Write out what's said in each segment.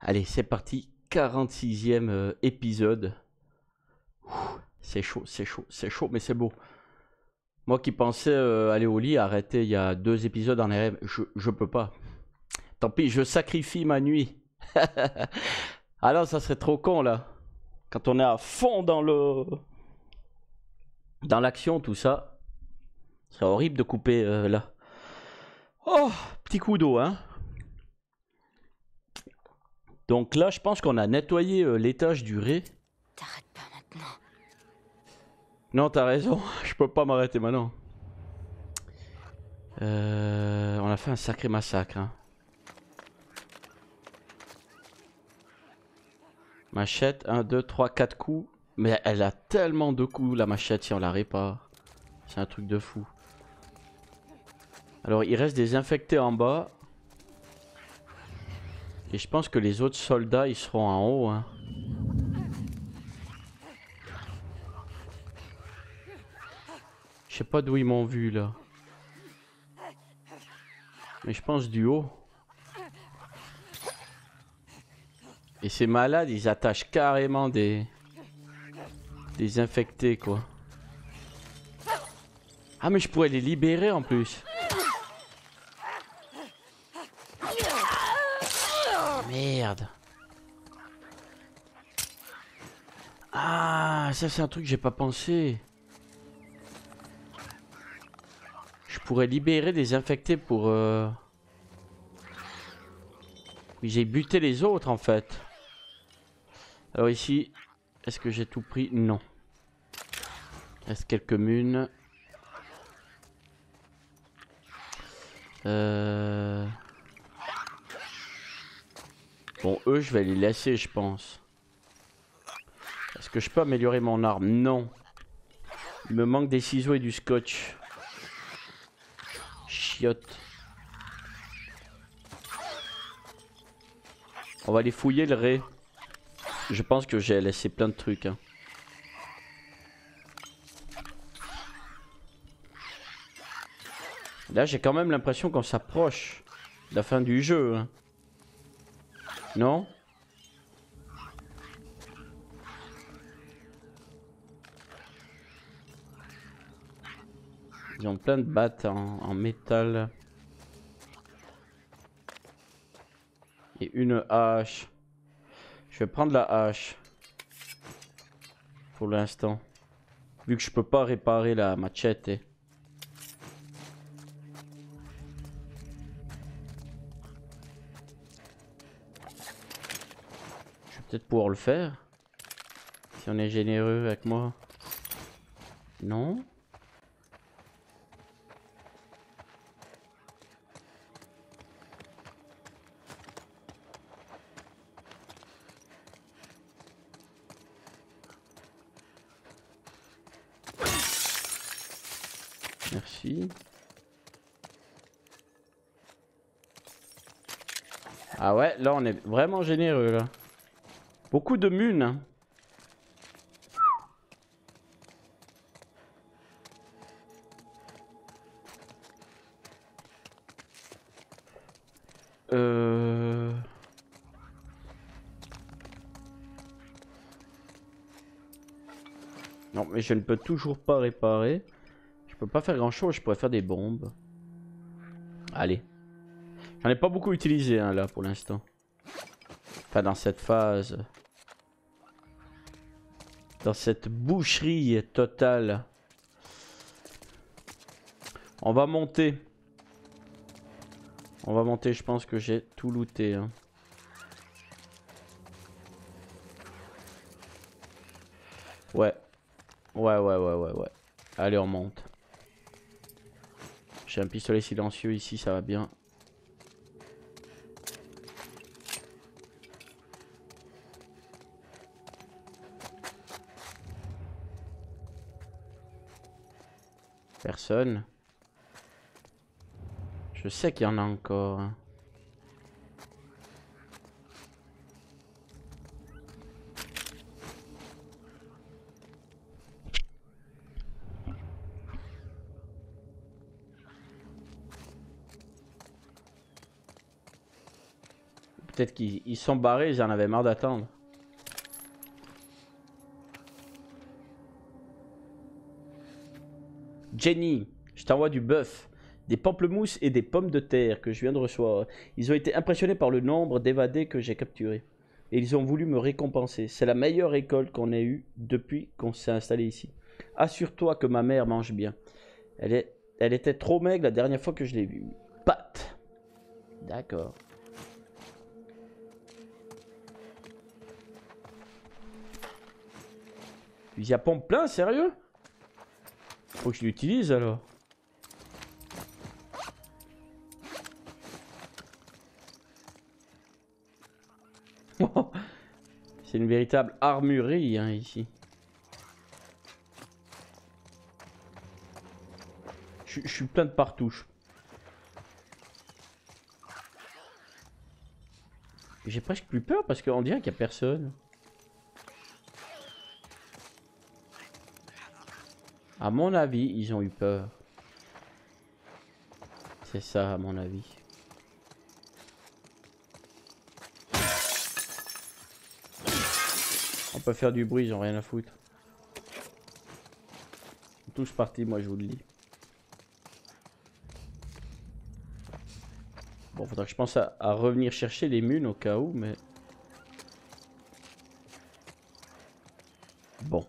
Allez, c'est parti. 46e euh, épisode. C'est chaud, c'est chaud, c'est chaud, mais c'est beau. Moi qui pensais euh, aller au lit, arrêter il y a deux épisodes en RM, je, je peux pas. Tant pis, je sacrifie ma nuit. Alors ça serait trop con là. Quand on est à fond dans le... Dans l'action, tout ça. Ce serait horrible de couper euh, là. Oh, petit coup d'eau, hein. Donc là, je pense qu'on a nettoyé euh, l'étage du ré. T'arrêtes pas maintenant. Non, t'as raison, je peux pas m'arrêter maintenant. Euh, on a fait un sacré massacre. hein. Machette, 1, 2, 3, 4 coups. Mais elle a tellement de coups, la machette, si on la répare. C'est un truc de fou. Alors, il reste des infectés en bas. Et je pense que les autres soldats, ils seront en haut. Hein. Je sais pas d'où ils m'ont vu là. Mais je pense du haut. Et ces malades, ils attachent carrément des... Des infectés quoi. Ah mais je pourrais les libérer en plus. Ah, ça c'est un truc que j'ai pas pensé. Je pourrais libérer des infectés pour... Euh... J'ai buté les autres en fait. Alors ici, est-ce que j'ai tout pris? Non. Reste quelques munes. Euh... Bon, eux, je vais les laisser, je pense. Est-ce que je peux améliorer mon arme? Non. Il me manque des ciseaux et du scotch. Chiotte. On va aller fouiller le ré. Je pense que j'ai laissé plein de trucs. hein. Là, j'ai quand même l'impression qu'on s'approche de la fin du jeu. hein. Non? Ils ont plein de battes en, en métal. Et une hache. Je vais prendre la hache. Pour l'instant. Vu que je peux pas réparer la machette. Peut-être pouvoir le faire. Si on est généreux avec moi. Non Merci. Ah ouais, là on est vraiment généreux là. Beaucoup de munes. Euh... Non, mais je ne peux toujours pas réparer. Je peux pas faire grand chose, je pourrais faire des bombes. Allez. J'en ai pas beaucoup utilisé hein, là pour l'instant. Enfin dans cette phase. Dans cette boucherie totale. On va monter. On va monter, je pense que j'ai tout looté. hein. Ouais. Ouais, ouais, ouais, ouais, ouais. Allez, on monte. J'ai un pistolet silencieux ici, ça va bien. Personne. Je sais qu'il y en a encore. Peut-être qu'ils ils sont barrés, ils en avaient marre d'attendre. Jenny, je t'envoie du bœuf, des pamplemousses et des pommes de terre que je viens de recevoir. Ils ont été impressionnés par le nombre d'évadés que j'ai capturés. Et ils ont voulu me récompenser. C'est la meilleure école qu'on ait eue depuis qu'on s'est installé ici. Assure-toi que ma mère mange bien. Elle, est, elle était trop maigre la dernière fois que je l'ai vue. Pat. D'accord. Fusil à pompe plein, sérieux? Faut que je l'utilise alors. C'est une véritable armurerie hein, ici. Je suis plein de partouches. J'ai presque plus peur parce qu'on dirait qu'il n'y a personne. À mon avis, ils ont eu peur. C'est ça, à mon avis. On peut faire du bruit, ils ont rien à foutre. Sont tous partis, moi je vous le dis. Bon, faudra que je pense à, à revenir chercher les munes au cas où, mais... Bon.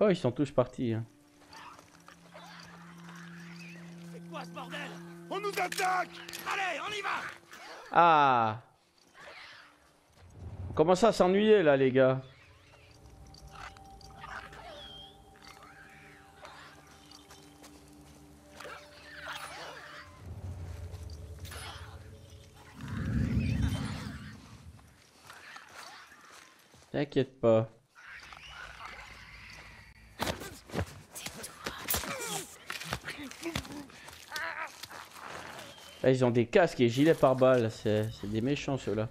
Oh, ils sont tous partis. Hein. C'est quoi ce bordel? On nous attaque Allez, on y va Ah On commence à s'ennuyer là, les gars? T'inquiète pas. Là, ils ont des casques et gilets pare-balles. C'est c'est des méchants ceux-là.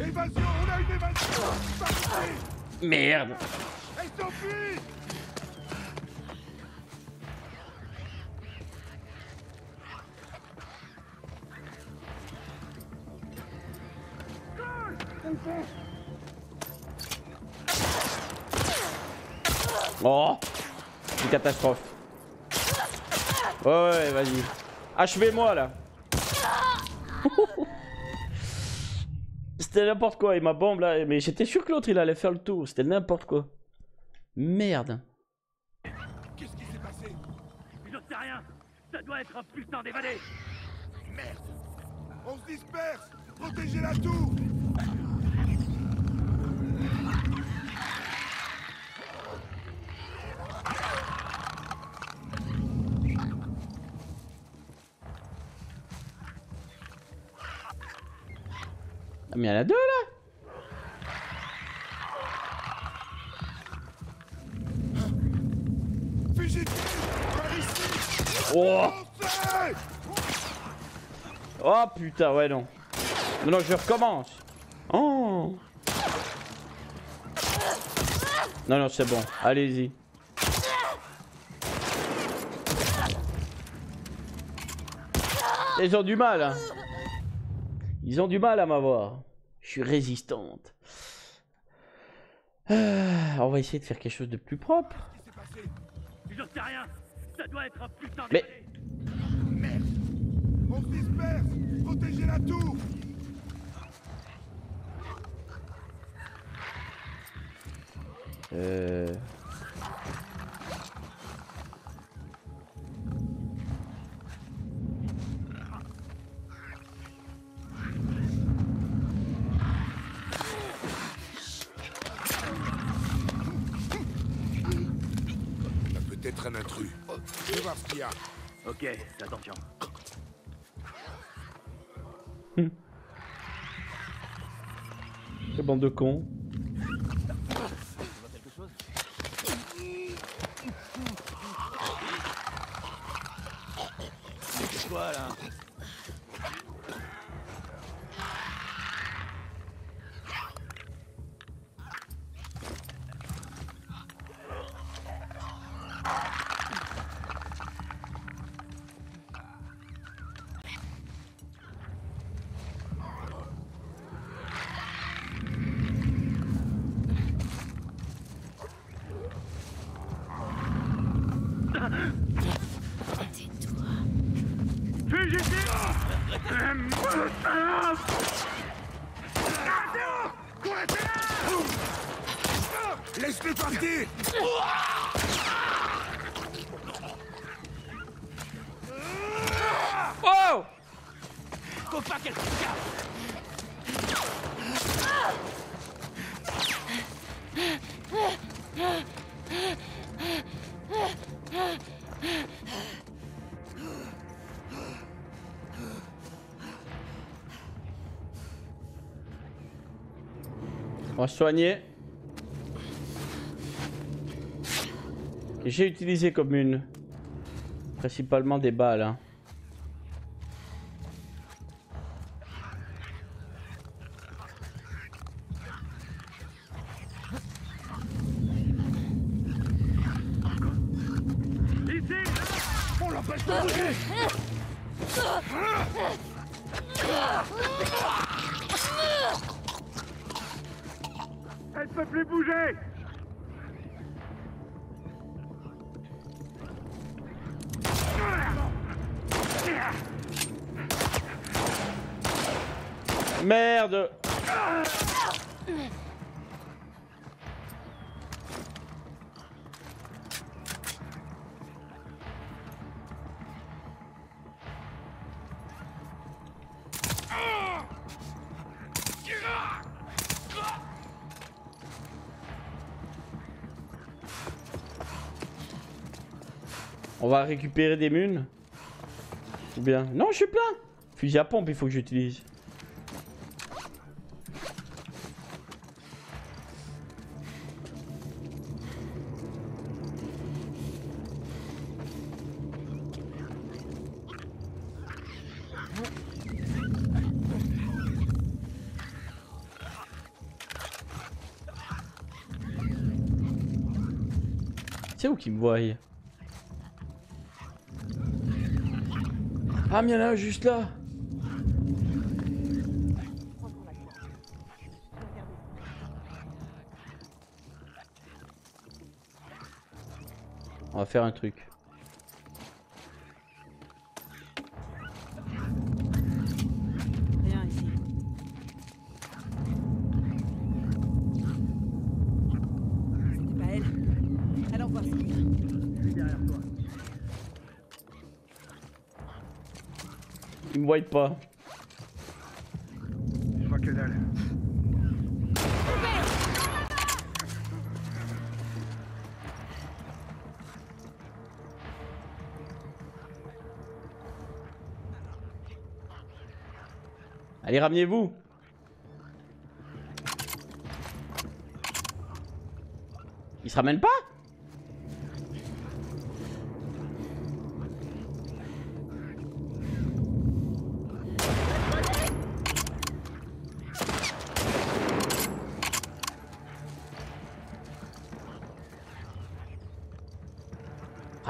Évasion On a une évasion Parti Merde catastrophe. Ouais, ouais, vas-y. Achevez-moi là. C'était n'importe quoi. Et ma bombe là. Mais j'étais sûr que l'autre il allait faire le tour. C'était n'importe quoi. Merde. Qu'est-ce qui s'est passé? Je sais rien Ça doit être un putain d'évadé Merde On se disperse Protégez la tour mais en a deux là. Oh Oh putain, ouais, non. Non, non, je recommence. Oh. Non, non, c'est bon. Allez-y. Ils ont du mal, hein. Ils ont du mal à m'avoir. Je suis résistante. Ah, on va essayer de faire quelque chose de plus propre. Sais rien. Ça doit être un putain Mais- Merde. On se disperse. Protégez la tour. Euh... Je vais voir ce qu'il y a. Ok, attention. Hum. Ces bande de cons. Voilà. Soigner. J'ai utilisé comme une. Principalement des balles. Hein. Récupérer des munes Ou bien... Non, je suis plein Fusil à pompe, il faut que j'utilise. C'est où qui me voit Ah mais il y en a juste là On va faire un truc. Rien ici. C'était pas elle. Elle envoie ça. Je suis derrière toi. Voit pas. Je vois que dalle. Allez, ramenez-vous Il se ramène pas?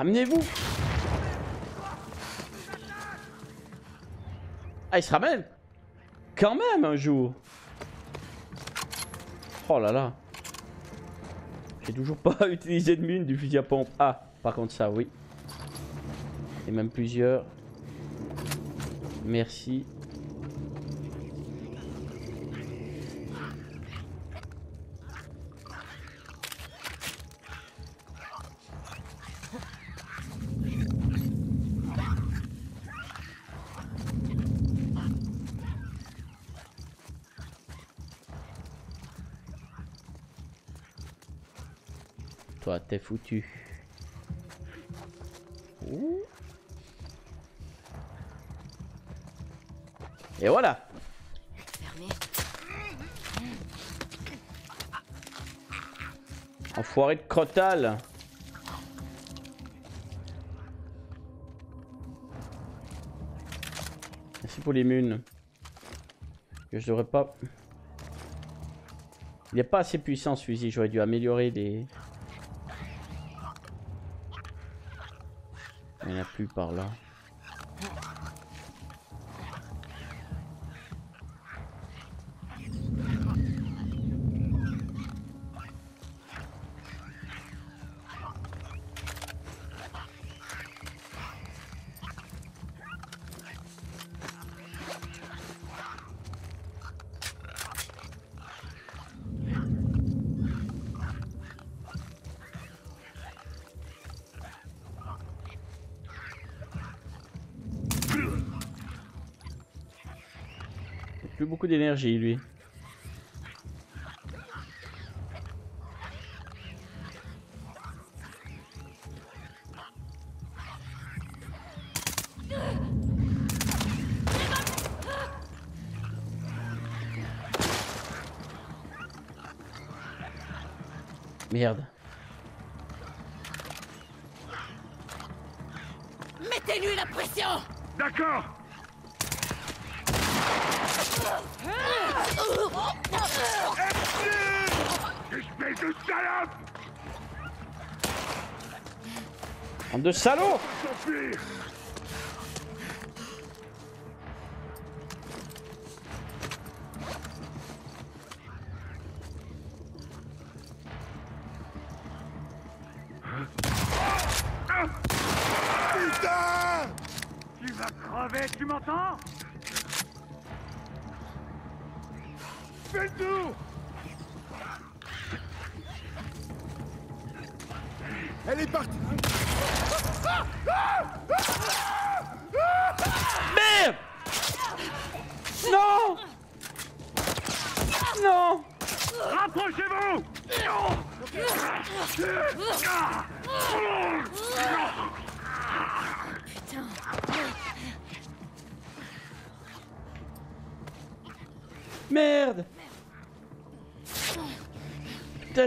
Ramenez-vous Ah, il se ramène Quand même, un jour Oh là là J'ai toujours pas utilisé de mine du fusil à pompe. Ah, par contre ça, oui. Et même plusieurs. Merci. Et voilà. Enfoiré de crotal. Merci pour les munes. Que je devrais pas... Il n'est pas assez puissant ce fusil, j'aurais dû améliorer les... Il n'y en a plus par là. Plus beaucoup d'énergie lui. Merde. Mettez-lui la pression D'accord Espèce de salope En de salauds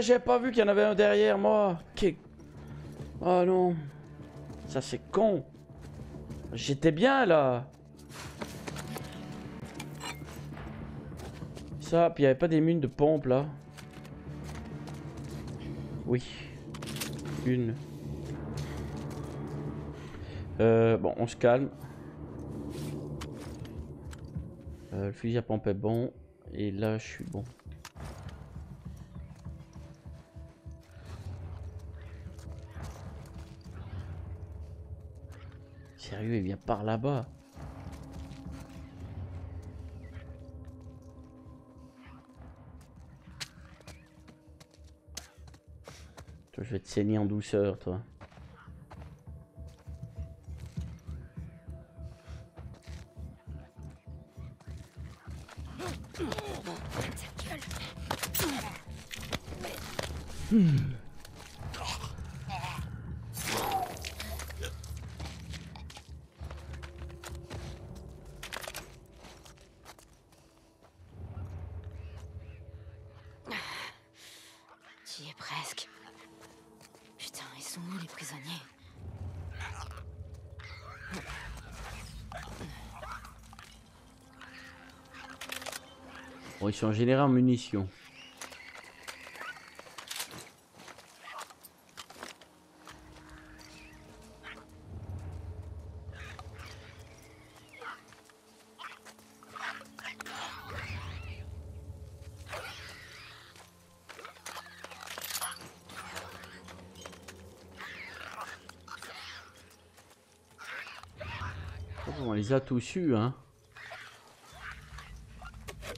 j'ai pas vu qu'il y en avait un derrière moi. Oh non. Ça c'est con. J'étais bien là. Ça, puis il y avait pas des mines de pompe là. Oui. Une. Euh, bon, on se calme. Euh, le fusil à pompe est bon. Et là, je suis bon. Sérieux, il vient par là-bas. Toi, je vais te saigner en douceur, toi. Générés en munitions. On les a tous eus, hein.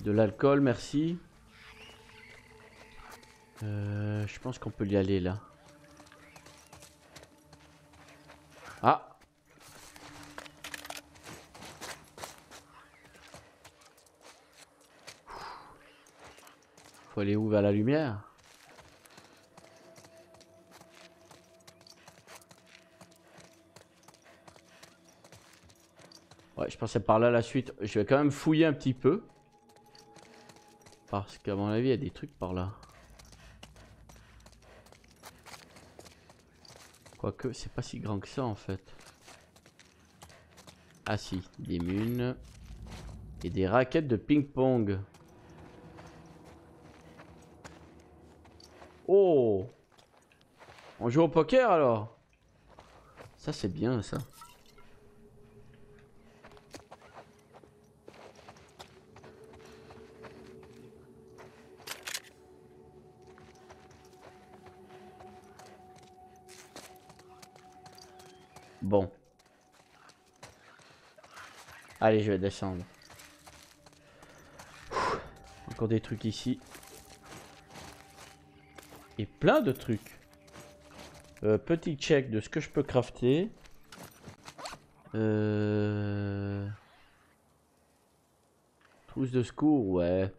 De l'alcool, merci. Euh, je pense qu'on peut y aller là. Ah Faut aller où? Vers la lumière? Ouais, je pensais par là la suite. Je vais quand même fouiller un petit peu. Parce qu'à mon avis, il y a des trucs par là. Quoique, c'est pas si grand que ça en fait. Ah si, des munes. Et des raquettes de ping-pong. Oh On joue au poker alors? Ça c'est bien ça. Bon. Allez, je vais descendre. Encore des trucs ici. Et plein de trucs. Euh, petit check de ce que je peux crafter. Euh... Trousse de secours, ouais.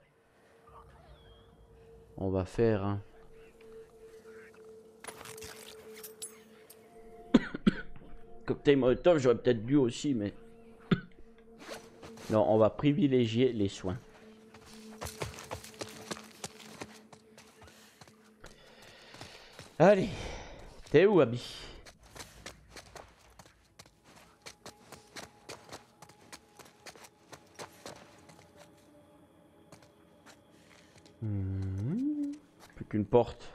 On va faire... hein. Cocktail Molotov, j'aurais peut-être dû aussi, mais... non, on va privilégier les soins. Allez, t'es où, Abby Hmm, Plus qu'une porte.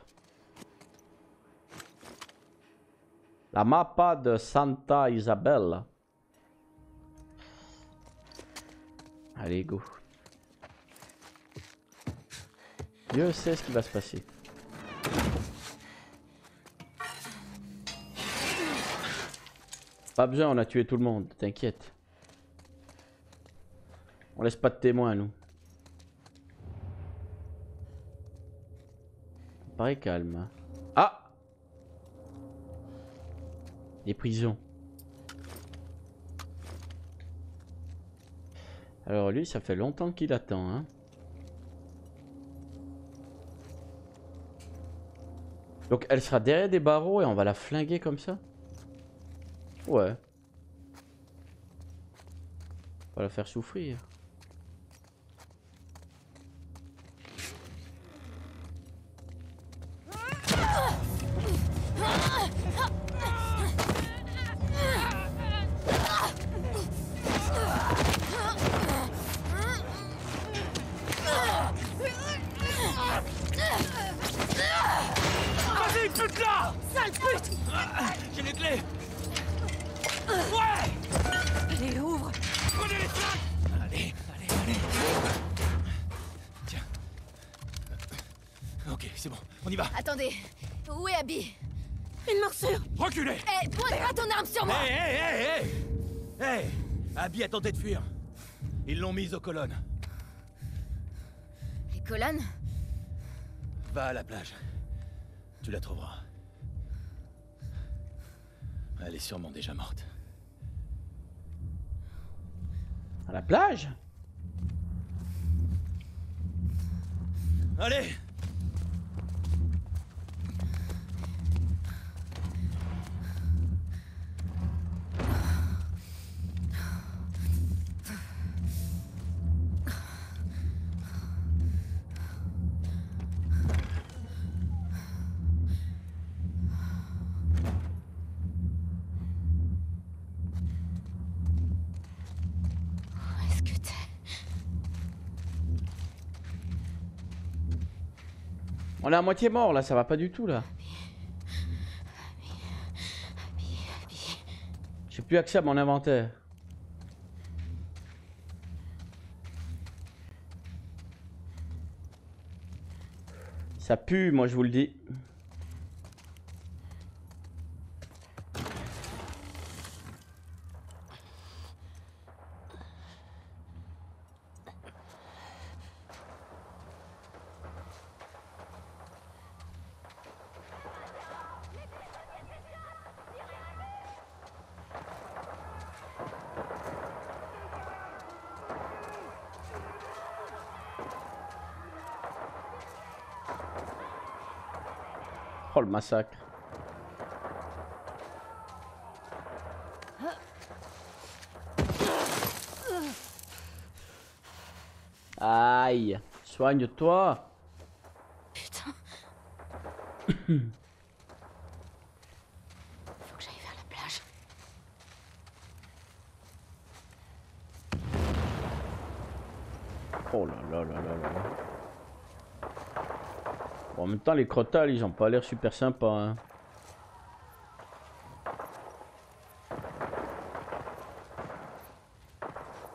La mappa de Santa Isabella. Allez, go. Dieu sait ce qui va se passer. Pas besoin, on a tué tout le monde, t'inquiète. On laisse pas de témoins, nous. Paraît calme. Les prisons. Alors lui, ça fait longtemps qu'il attend, hein. Donc elle sera derrière des barreaux et on va la flinguer comme ça? Ouais. On va la faire souffrir. Une morsure Reculez Hé, pointe pas ton arme sur moi Hé, hé, hé, hé Hé Abby a tenté de fuir. Ils l'ont mise aux colonnes. Les colonnes? Va à la plage. Tu la trouveras. Elle est sûrement déjà morte. À la plage? Allez On est à moitié mort là, ça va pas du tout là. J'ai plus accès à mon inventaire. Ça pue, moi je vous le dis. Aïe, soigne-toi. Putain. J'aille vers la plage. Oh. En même temps, les crottales, ils ont pas l'air super sympas. Hein.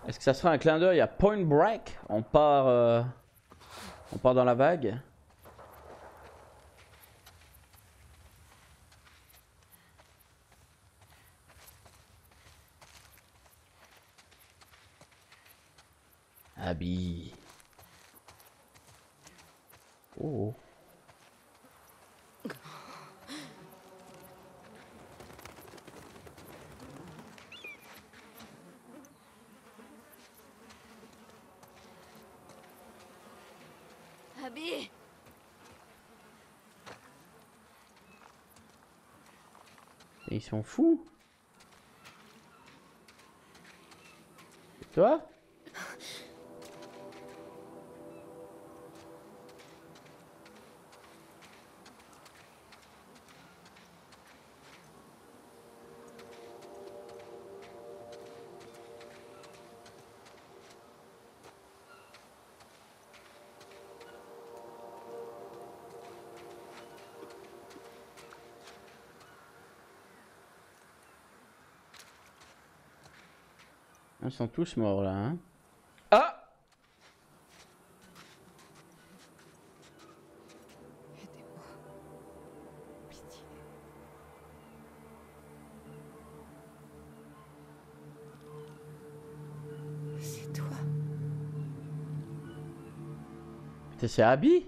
Est-ce que ça sera un clin d'œil à Point Break? On part, euh, on part dans la vague. Abby. Oh. Abby Et toi? Sont tous morts là. Hein ah toi. Putain, c'est Abby?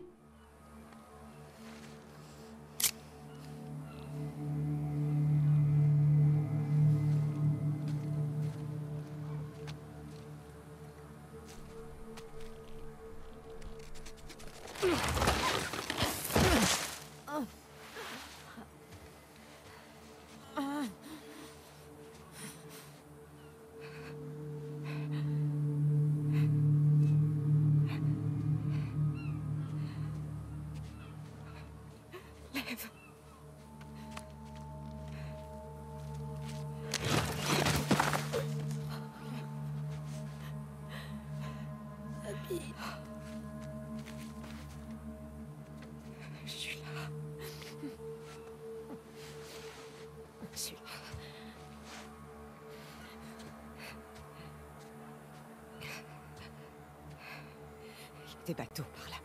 Par là.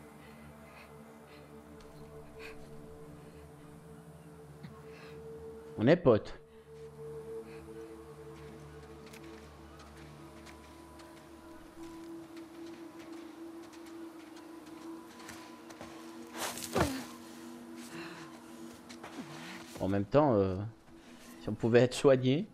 On est potes. En même temps, euh, si on pouvait être soigné.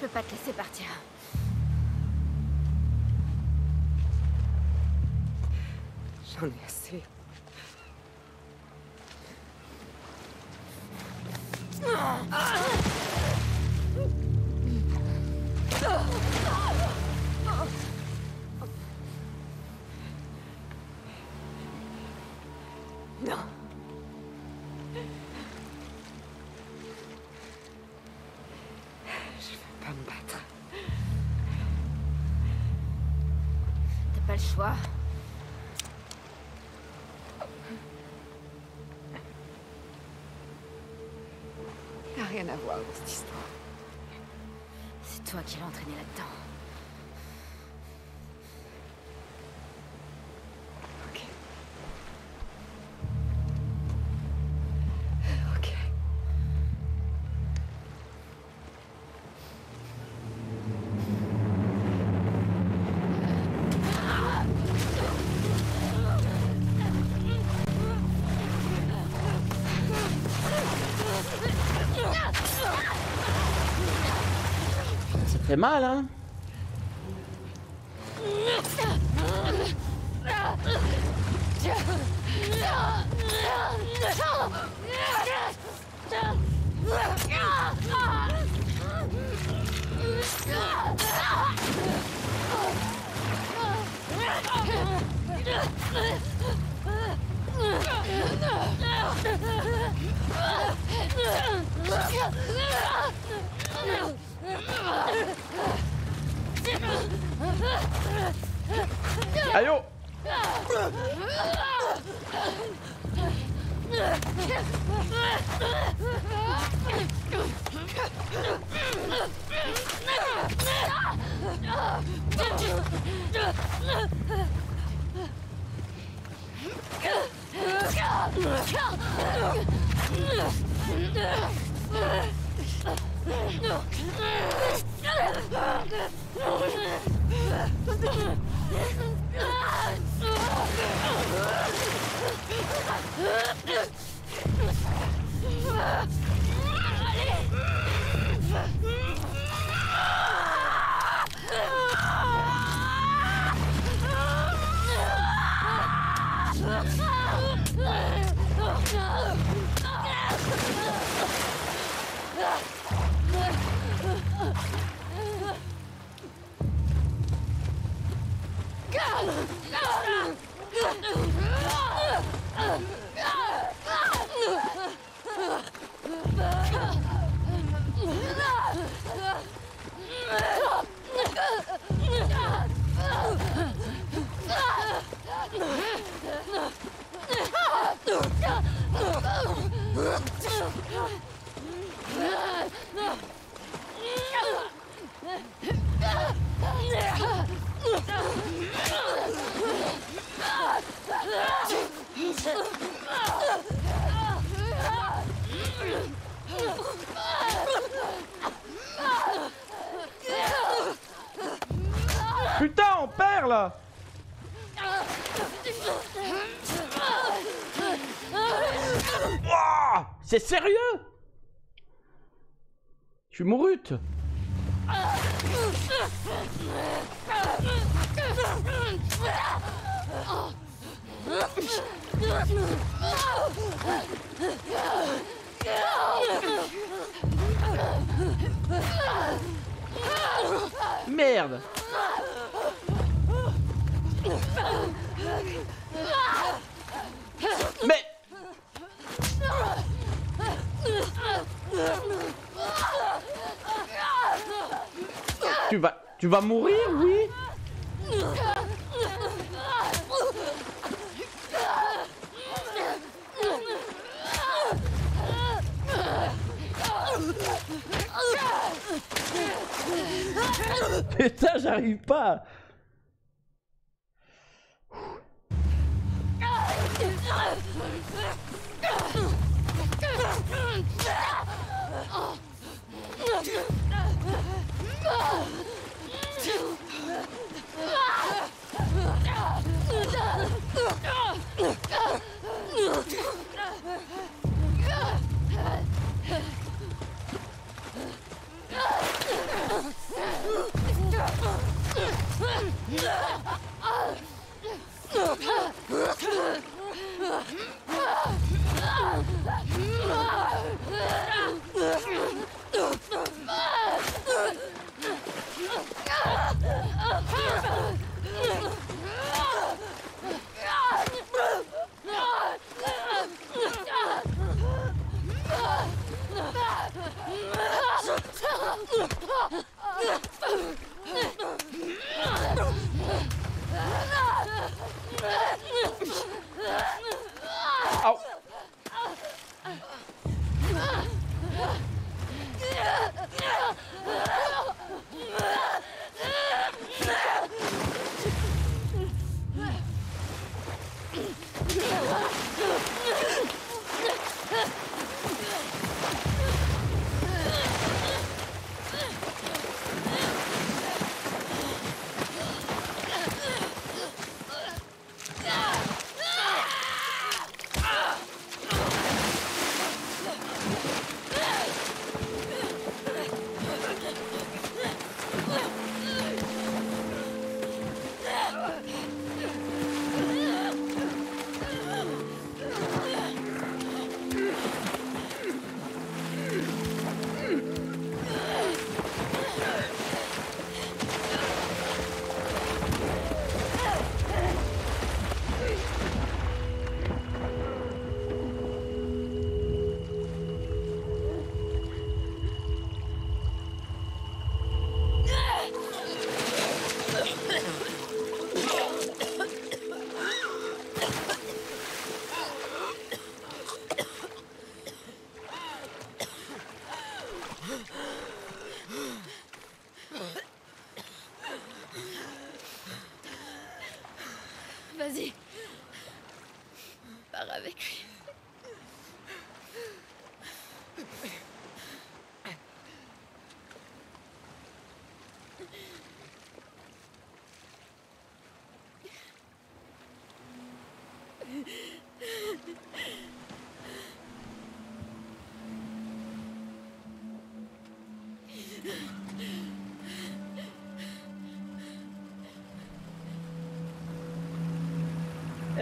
Je ne peux pas te laisser partir. J'en ai assez. C'est toi qui l'as entraîné là-dedans. Fait mal, hein Allez, oh Putain, C'est sérieux? Je suis mourute Merde Mais Tu vas tu vas mourir, oui. Putain, j'arrive pas Ugh! 으아! Vas-y.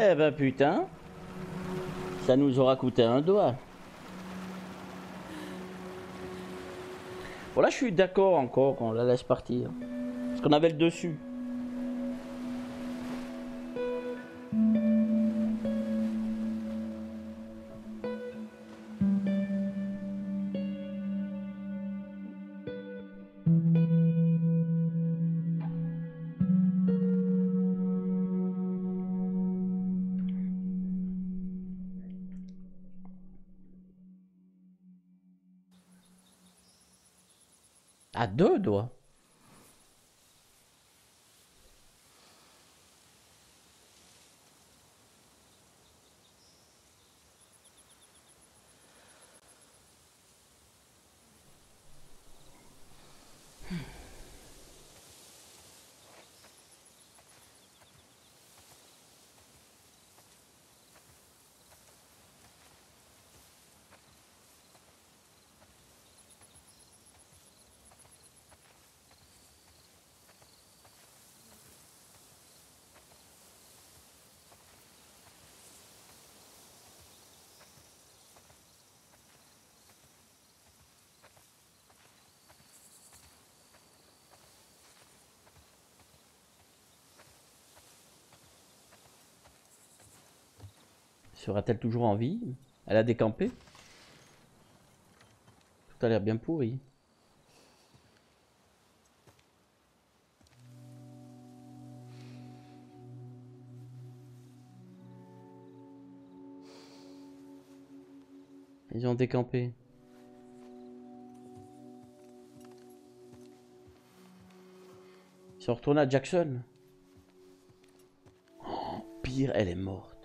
Eh ben putain, ça nous aura coûté un doigt. Bon là je suis d'accord encore qu'on la laisse partir. Parce qu'on avait le dessus. Sera-t-elle toujours en vie? Elle a décampé? Tout a l'air bien pourri. Ils ont décampé. Ils sont retournés à Jackson. Oh, pire, elle est morte.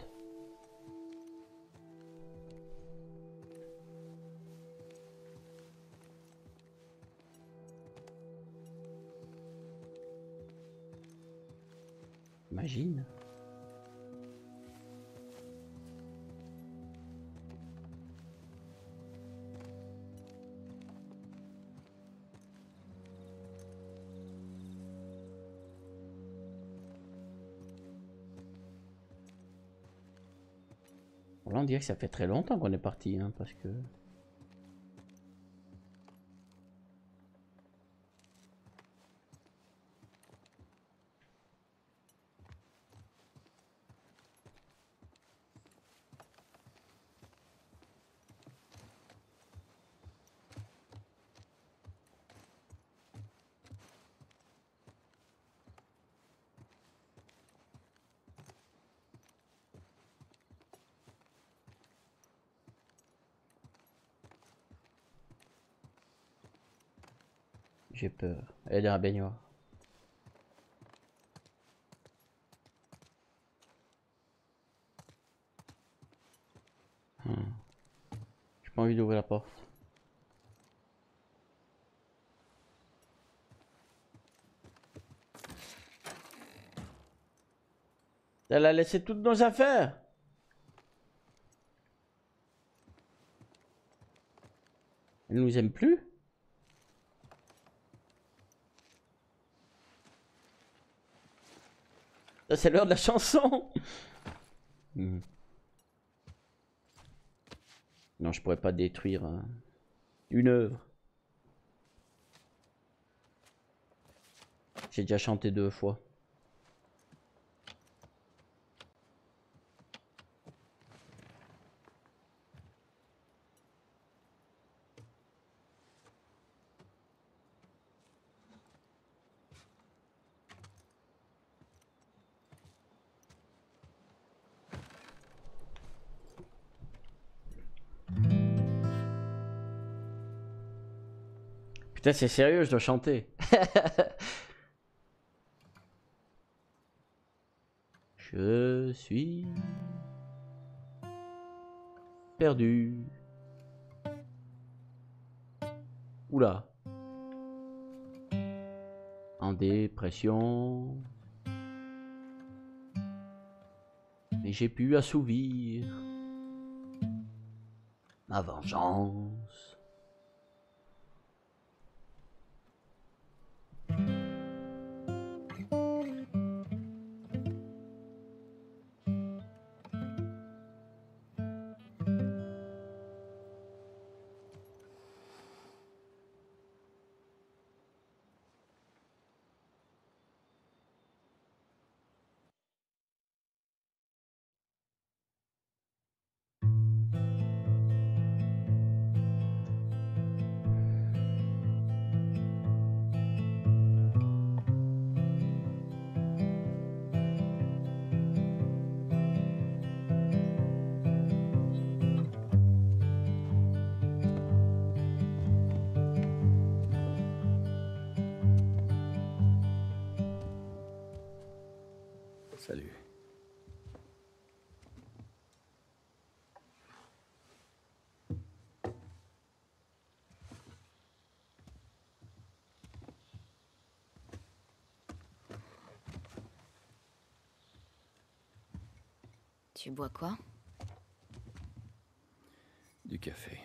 On dirait que ça fait très longtemps qu'on est parti, hein, parce que... J'ai peur. Elle est dans la baignoire. Hmm. J'ai pas envie d'ouvrir la porte. Elle a laissé toutes nos affaires. Elle nous aime plus c'est l'heure de la chanson. Non, je pourrais pas détruire euh, une œuvre. J'ai déjà chanté deux fois. C'est sérieux, je dois chanter. je suis perdu. Oula. En dépression. Mais j'ai pu assouvir ma vengeance. Tu bois quoi Du café.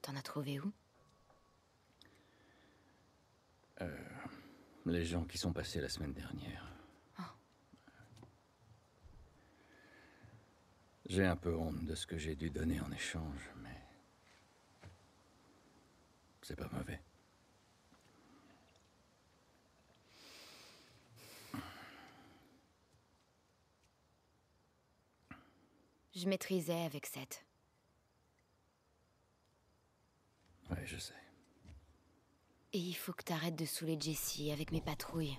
T'en as trouvé où Les gens qui sont passés la semaine dernière. J'ai un peu honte de ce que j'ai dû donner en échange, mais. C'est pas mauvais. Je maîtrisais avec Seth. Ouais, je sais. Et il faut que t'arrêtes de saouler Jessie avec mes patrouilles.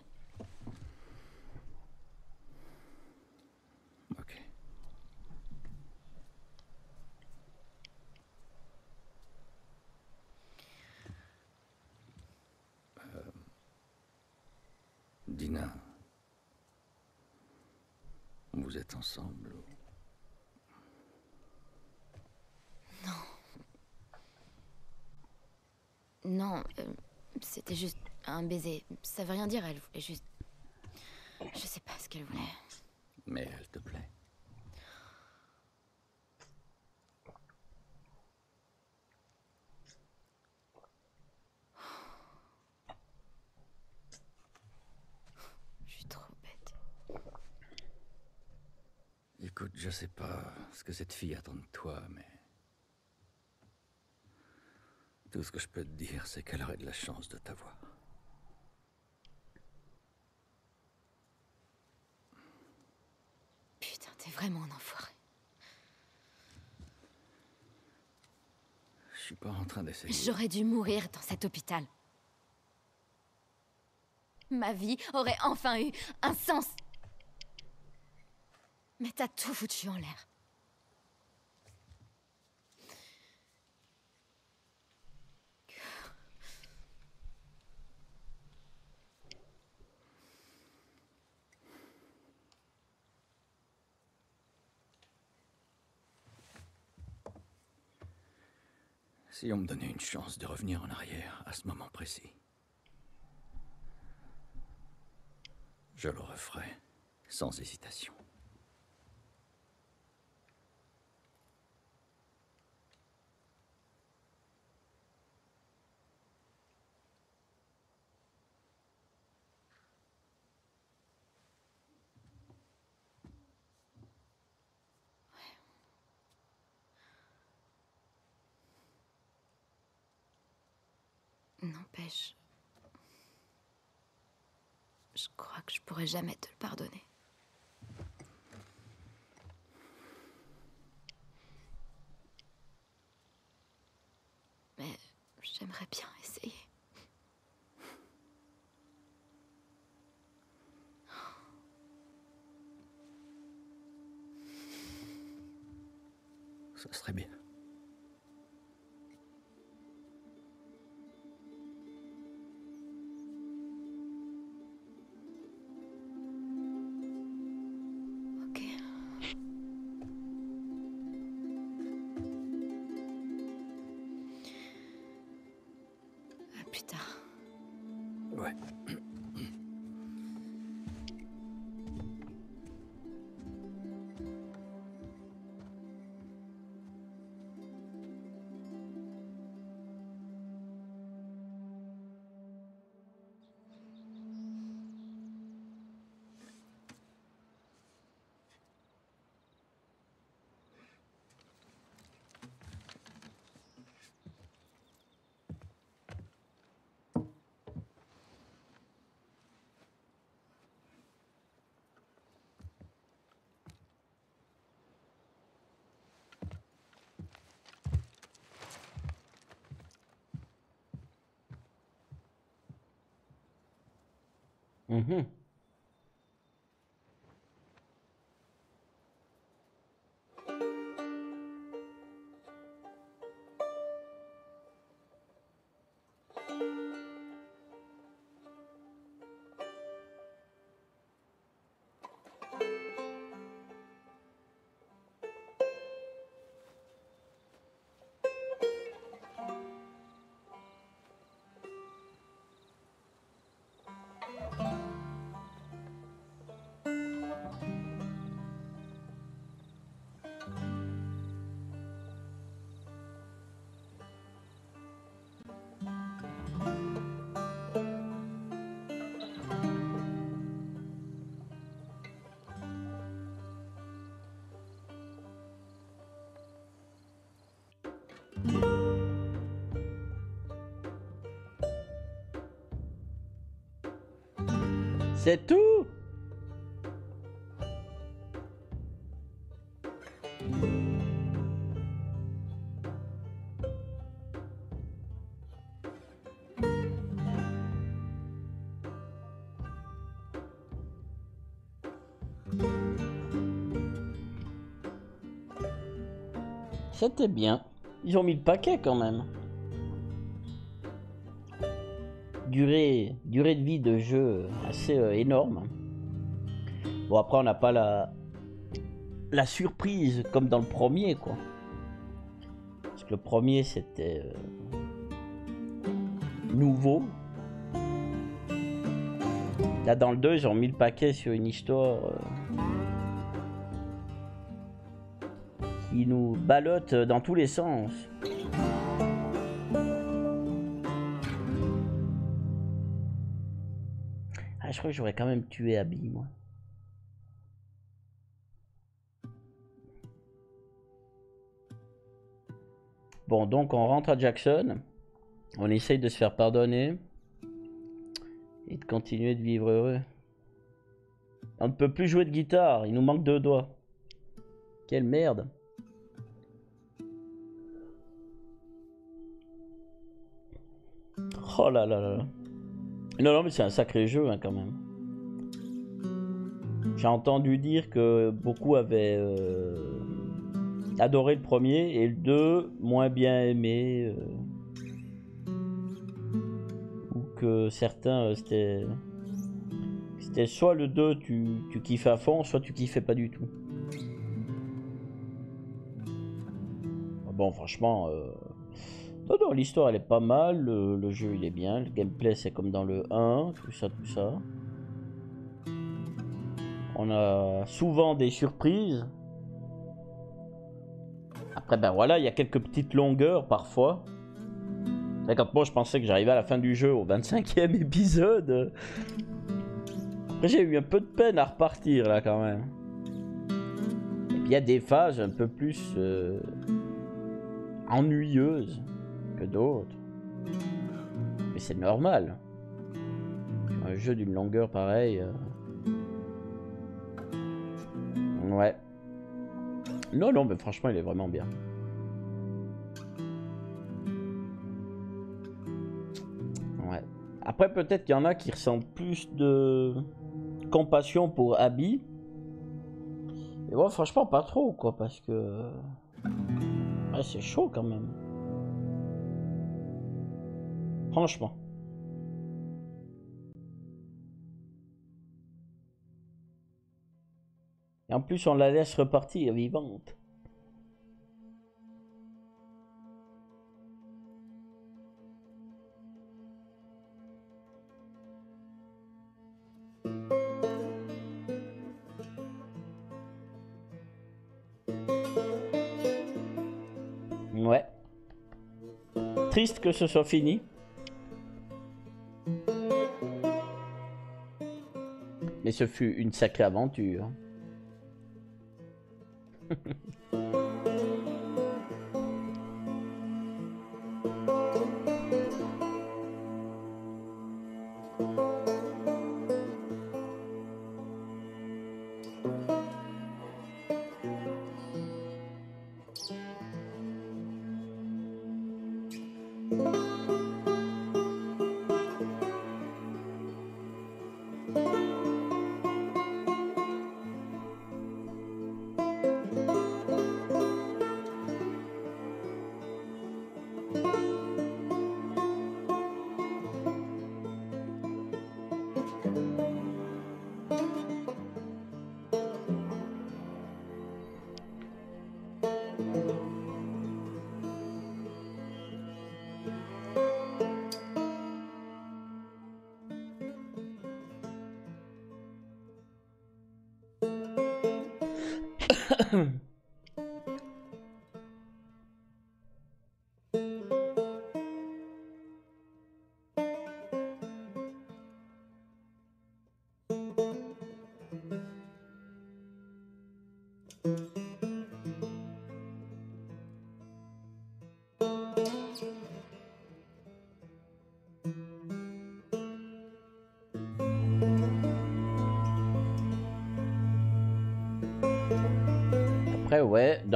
Ok. Euh, Dina. Vous êtes ensemble ou- Non, euh, c'était juste un baiser. Ça veut rien dire, elle voulait juste. Je sais pas ce qu'elle voulait. Mais elle te plaît. Je suis trop bête. Écoute, je sais pas ce que cette fille attend de toi, mais. Tout ce que je peux te dire, c'est qu'elle aurait de la chance de t'avoir. Putain, t'es vraiment un enfoiré. Je suis pas en train d'essayer. J'aurais dû mourir dans cet hôpital. Ma vie aurait enfin eu un sens. Mais t'as tout foutu en l'air. Si on me donnait une chance de revenir en arrière à ce moment précis, je le referais sans hésitation. Je crois que je pourrais jamais te le pardonner. Mais j'aimerais bien essayer. Ça serait bien. Mm-hmm. C'est tout C'était bien. Ils ont mis le paquet quand même. Durée, de vie de jeu assez euh, énorme. Bon après on n'a pas la, la surprise comme dans le premier quoi. Parce que le premier c'était euh, nouveau. Là dans le 2 ils ont mis le paquet sur une histoire euh, qui nous ballotte dans tous les sens. Je crois que j'aurais quand même tué Abby, moi. Bon, donc on rentre à Jackson. On essaye de se faire pardonner. Et de continuer de vivre heureux. On ne peut plus jouer de guitare, il nous manque deux doigts. Quelle merde. Oh là là là là. Non, non, mais c'est un sacré jeu hein, quand même. J'ai entendu dire que beaucoup avaient euh, adoré le premier et le 2 moins bien aimé. euh, ou que certains, euh, c'était. C'était soit le 2 tu, tu kiffes à fond, soit tu kiffais pas du tout. Bon, franchement, Non, non, l'histoire elle est pas mal, le, jeu il est bien, le gameplay c'est comme dans le 1, tout ça, tout ça. On a souvent des surprises. Après, ben voilà, il y a quelques petites longueurs parfois. Quand moi je pensais que j'arrivais à la fin du jeu au 25e épisode. Après, j'ai eu un peu de peine à repartir là quand même. Et puis il y a des phases un peu plus euh, ennuyeuses que d'autres. Mais c'est normal. Un jeu d'une longueur pareille. euh, Ouais. Non, non, mais franchement, il est vraiment bien. Ouais. Après, peut-être qu'il y en a qui ressentent plus de compassion pour Abby. Et moi, franchement, pas trop, quoi, parce que. Ouais, c'est chaud quand même. Franchement. Et en plus, on la laisse repartir vivante. Ouais. Triste que ce soit fini. Mais ce fut une sacrée aventure.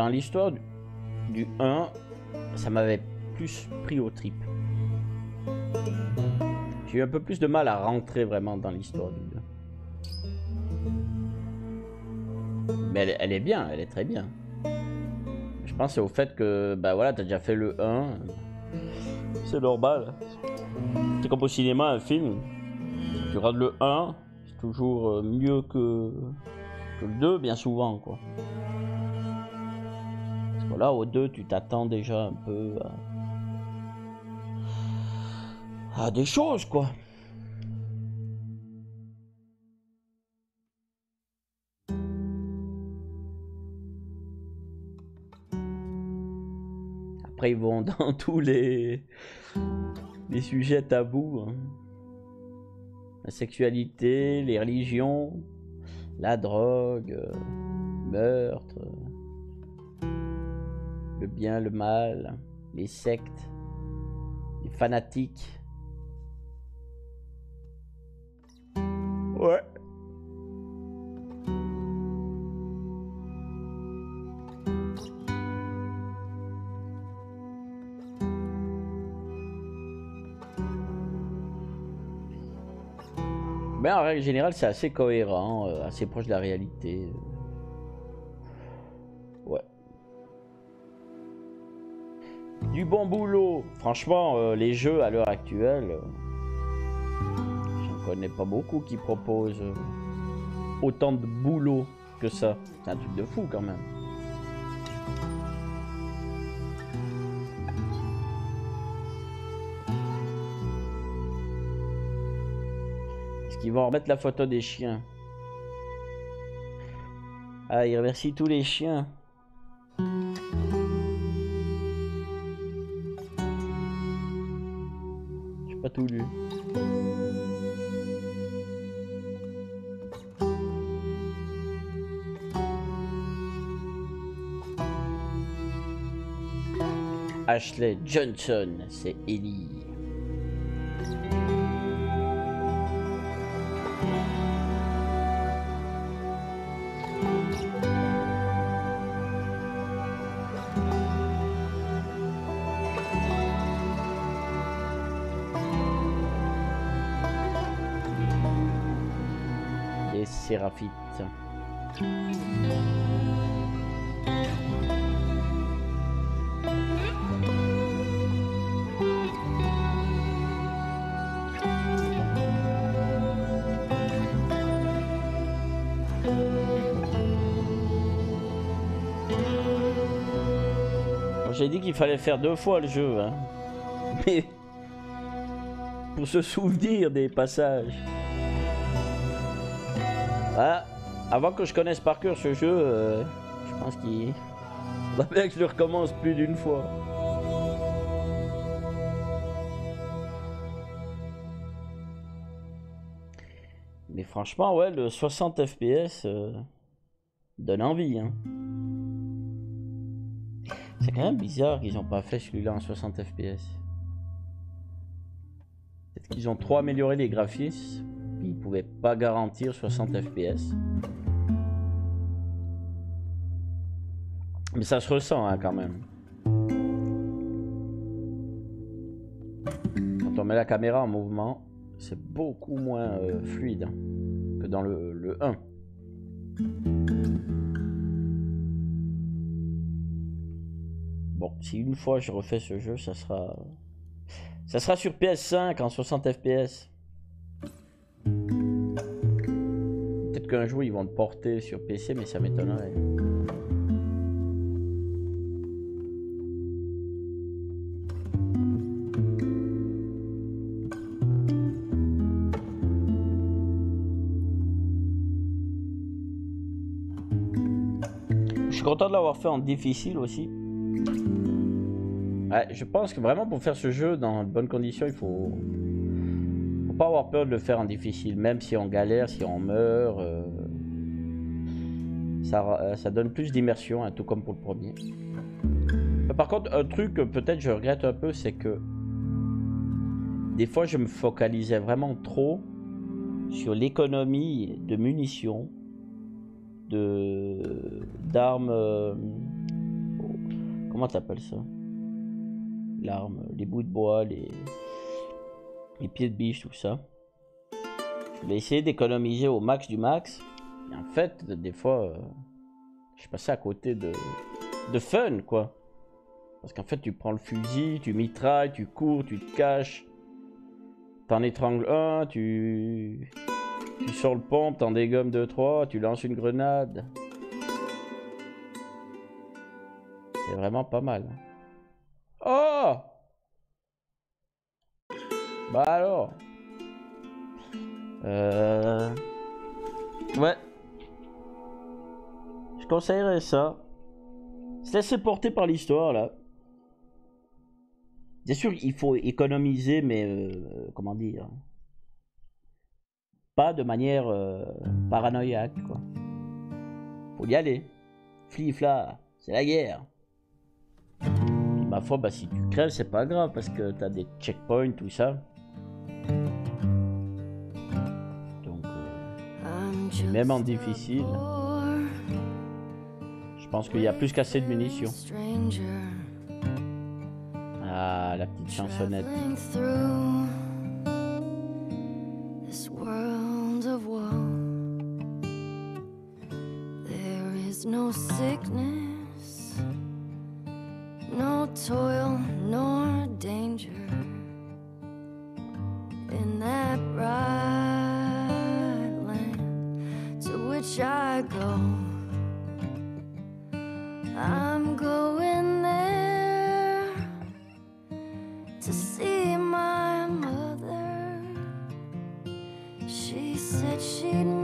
l'histoire du, du 1, ça m'avait plus pris au trip. J'ai eu un peu plus de mal à rentrer vraiment dans l'histoire du 2. Mais elle, est bien, elle est très bien. Je pense c'est au fait que, bah voilà, t'as déjà fait le 1. C'est normal. C'est comme au cinéma, un film. Tu regardes le 1, c'est toujours euh, mieux que, que le 2, bien souvent, quoi. Parce que là, au 2, tu t'attends déjà un peu à... à des choses, quoi. Après, ils vont dans tous les, sujets tabous. hein. La sexualité, les religions, la drogue, euh, meurtre, le bien, le mal, les sectes, les fanatiques. Ouais. Mais en règle générale, c'est assez cohérent, euh, assez proche de la réalité. du bon boulot. Franchement, euh, les jeux à l'heure actuelle, euh, j'en connais pas beaucoup qui proposent euh, autant de boulot que ça. C'est un truc de fou quand même. Est-ce qu'ils vont remettre la photo des chiens? Ah, ils remercient tous les chiens. Ashley Johnson, c'est Ellie. J'ai dit qu'il fallait faire deux fois le jeu, hein. Mais pour se souvenir des passages. Avant que je connaisse par cœur ce jeu, euh, je pense qu'il faudrait bien que je le recommence plus d'une fois. Mais franchement, ouais, le 60 FPS euh, donne envie. Hein. C'est quand même bizarre qu'ils n'ont pas fait celui-là en 60 FPS. Peut-être qu'ils ont trop amélioré les graphismes, puis ils pouvaient pas garantir 60 FPS. Mais ça se ressent hein, quand même. Quand on met la caméra en mouvement, c'est beaucoup moins euh, fluide que dans le, le 1. Bon, si une fois je refais ce jeu, ça sera. Ça sera sur PS5 en 60 FPS. Peut-être qu'un jour ils vont le porter sur PC, mais ça m'étonnerait. Content de l'avoir fait en difficile aussi. Ouais, je pense que vraiment pour faire ce jeu dans de bonnes conditions, il faut, faut pas avoir peur de le faire en difficile, même si on galère, si on meurt. euh, euh, ça donne plus d'immersion, hein, tout comme pour le premier. Par contre, un truc que peut-être je regrette un peu, c'est que des fois je me focalisais vraiment trop sur l'économie de munitions, de d'armes. euh, Comment t'appelles ça? L'arme, les bouts de bois, les, les pieds de biche, tout ça. Je essayer d'économiser au max du max. Et en fait, des fois, euh, je suis passé à côté de, de fun, quoi. Parce qu'en fait, tu prends le fusil, tu mitrailles, tu cours, tu te caches. T'en étrangles un, tu... Tu sors le pompe, t'en dégommes deux, trois, tu lances une grenade. C'est vraiment pas mal. Oh Bah alors? Euh... Ouais. Je conseillerais ça. Se laisser porter par l'histoire, là. Bien sûr, il faut économiser, mais... euh, comment dire? Pas de manière euh, paranoïaque, quoi. Faut y aller. Flifla, c'est la guerre. Ma foi, bah, si tu crèves, c'est pas grave parce que t'as des checkpoints, tout ça. Donc, euh, même en difficile, je pense qu'il y a plus qu'assez de munitions. Ah, la petite chansonnette. No sickness, no toil, nor danger in that bright land to which I go. I'm going there to see my mother. She I'm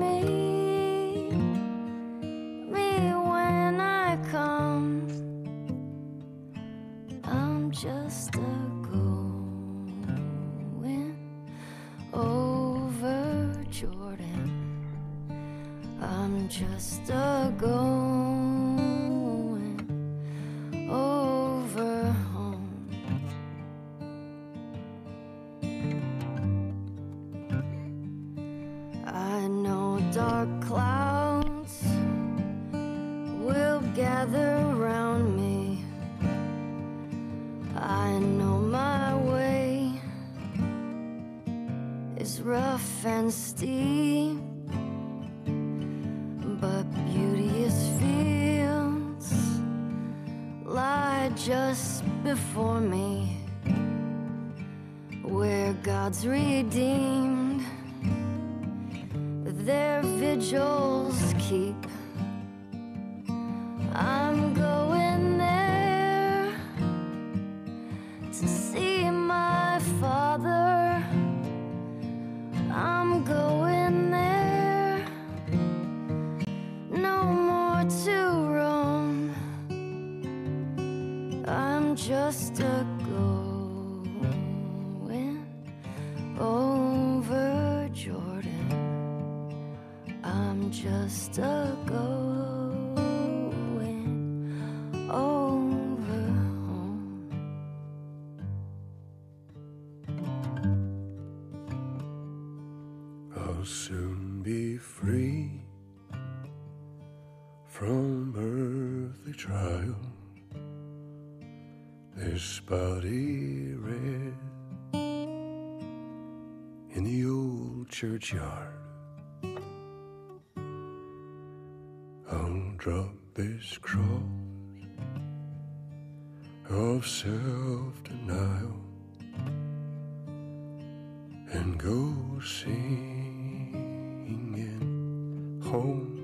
churchyard. I'll drop this cross of self denial and go singing home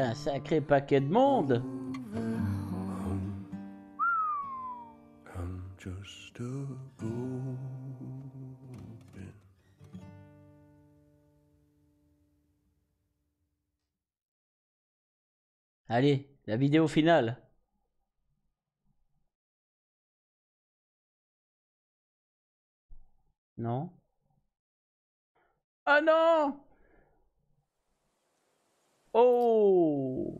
un sacré paquet de monde. Allez, la vidéo finale. Non Ah non Oh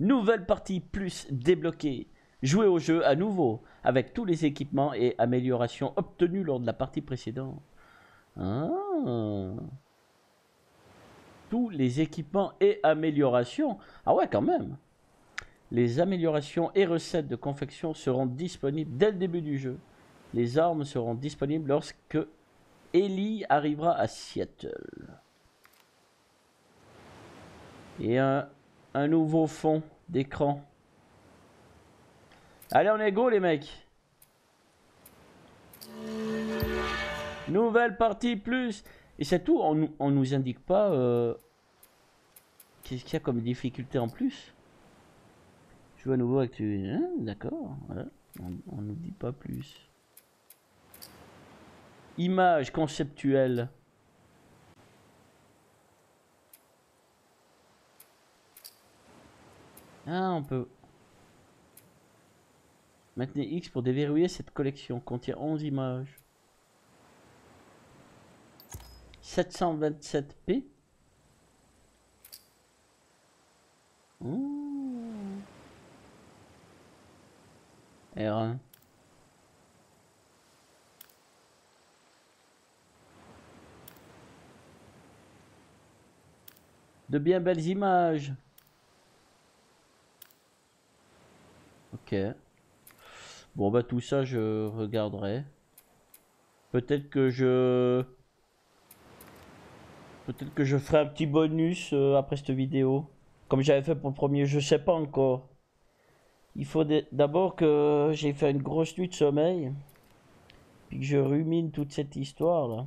Nouvelle partie plus débloquée. Jouez au jeu à nouveau avec tous les équipements et améliorations obtenus lors de la partie précédente. Ah. Tous les équipements et améliorations. Ah ouais, quand même. Les améliorations et recettes de confection seront disponibles dès le début du jeu. Les armes seront disponibles lorsque Ellie arrivera à Seattle. Et un nouveau fond d'écran. Allez, on est go les mecs. Nouvelle partie plus. Et c'est tout, on, on nous indique pas euh, qu'est-ce qu'il y a comme difficulté en plus. Je à nouveau tu. hein, D'accord, on, on nous dit pas plus. Image conceptuelle. Ah, on peut. Maintenez X pour déverrouiller cette collection. Contient 11 images. 727p. Ouh. R1. De bien belles images. Ok. Bon bah tout ça je regarderai. Peut-être que je... Peut-être que je ferai un petit bonus euh, après cette vidéo. Comme j'avais fait pour le premier, je sais pas encore. Il faut d'abord que j'ai fait une grosse nuit de sommeil. Puis que je rumine toute cette histoire là.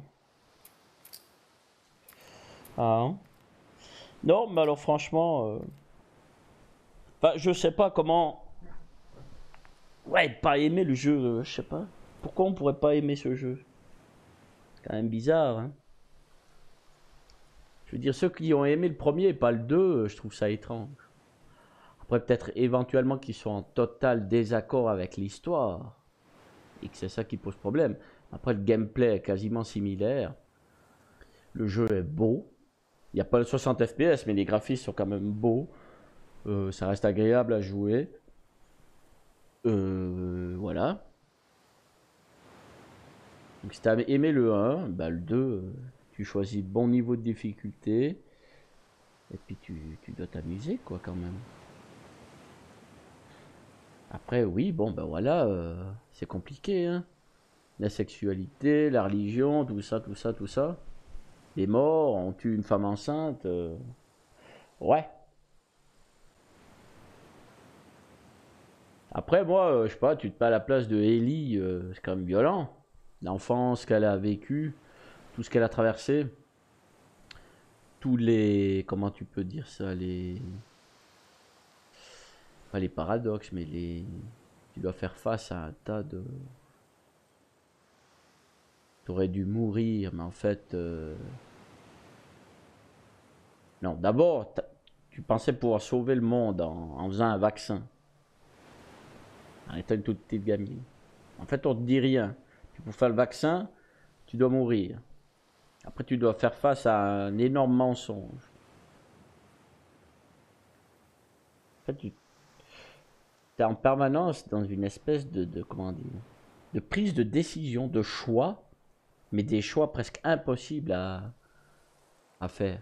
Ah. hein. Non, mais alors franchement... euh, Enfin, je sais pas comment... Ouais, pas aimer le jeu, euh, je sais pas. Pourquoi on pourrait pas aimer ce jeu? C'est quand même bizarre, hein. Je veux dire, ceux qui ont aimé le premier et pas le 2, euh, je trouve ça étrange. Après, peut-être éventuellement qu'ils sont en total désaccord avec l'histoire. Et que c'est ça qui pose problème. Après, le gameplay est quasiment similaire. Le jeu est beau. Il n'y a pas le 60 FPS, mais les graphismes sont quand même beaux. Euh, ça reste agréable à jouer. Euh, voilà. Donc si t'as aimé le 1, bah le 2, euh, tu choisis bon niveau de difficulté. Et puis tu, dois t'amuser quoi quand même. Après oui, bon ben voilà, euh, c'est compliqué hein. La sexualité, la religion, tout ça, tout ça, tout ça. Les morts, on tue une femme enceinte. euh, Ouais. Après, moi, euh, je sais pas, tu te mets à la place de Ellie, euh, c'est quand même violent. L'enfance qu'elle a vécue, tout ce qu'elle a traversé, tous les. Comment tu peux dire ça Les. Pas les paradoxes, mais les. Tu dois faire face à un tas de. Tu aurais dû mourir, mais en fait. euh, Non, d'abord, tu pensais pouvoir sauver le monde en faisant un vaccin. En fait, on te dit rien. Pour faire le vaccin, tu dois mourir. Après, tu dois faire face à un énorme mensonge. En fait, tu es en permanence dans une espèce de, de comment dire, de prise de décision, de choix, mais des choix presque impossibles à, à faire.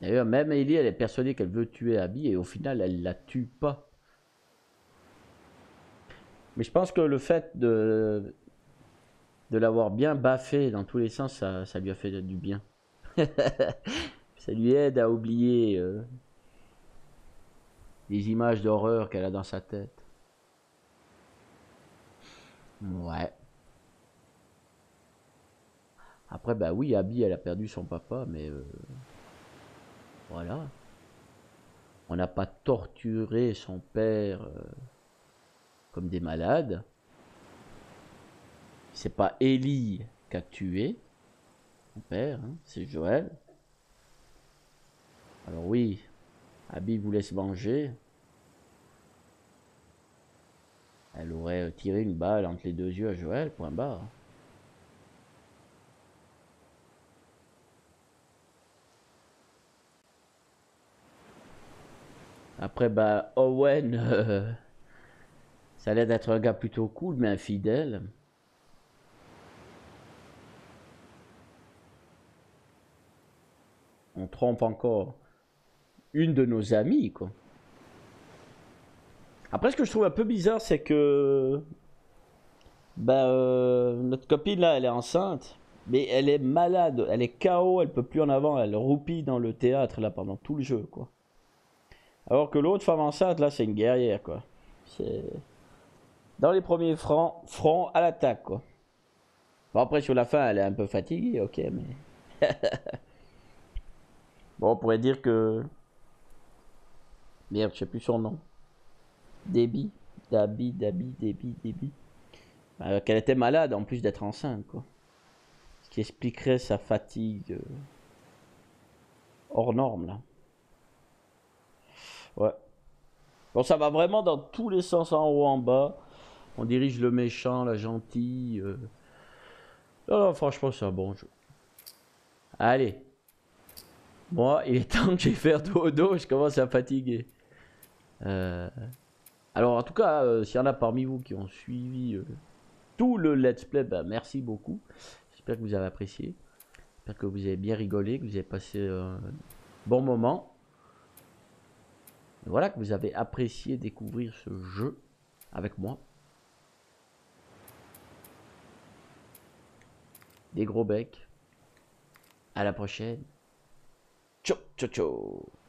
D'ailleurs, même Ellie, elle est persuadée qu'elle veut tuer Abby et au final, elle la tue pas. Mais je pense que le fait de, de l'avoir bien baffé dans tous les sens, ça, ça lui a fait du bien. ça lui aide à oublier euh, les images d'horreur qu'elle a dans sa tête. Ouais. Après, bah oui, Abby, elle a perdu son papa, mais euh, voilà. On n'a pas torturé son père euh, comme des malades. C'est pas Ellie qui a tué son père, hein, c'est Joël. Alors oui, Abby voulait se venger. Elle aurait tiré une balle entre les deux yeux à Joël, point barre. Après, bah, Owen, euh, ça a l'air d'être un gars plutôt cool, mais infidèle. On trompe encore une de nos amies, quoi. Après, ce que je trouve un peu bizarre, c'est que. Bah, euh, notre copine là, elle est enceinte, mais elle est malade, elle est KO, elle peut plus en avant, elle roupille dans le théâtre là pendant tout le jeu, quoi. Alors que l'autre femme enceinte, là, c'est une guerrière, quoi. C'est. Dans les premiers francs, fronts à l'attaque, quoi. Bon, après, sur la fin, elle est un peu fatiguée, ok, mais. bon, on pourrait dire que. Merde, je sais plus son nom. Déby. Dabi, Dabi, Déby, Déby. Euh, Qu'elle était malade en plus d'être enceinte, quoi. Ce qui expliquerait sa fatigue. euh, hors norme, là. Ouais. Bon, ça va vraiment dans tous les sens, en haut, en bas. On dirige le méchant, la gentille. euh. Franchement, c'est un bon jeu. Allez. Moi, il est temps que j'aille faire dodo, je commence à fatiguer. Euh, Alors, en tout cas, euh, s'il y en a parmi vous qui ont suivi tout le let's play, bah, merci beaucoup. J'espère que vous avez apprécié. J'espère que vous avez bien rigolé, que vous avez passé un bon moment. Voilà, que vous avez apprécié découvrir ce jeu avec moi. Des gros becs. À la prochaine. Ciao, ciao, ciao.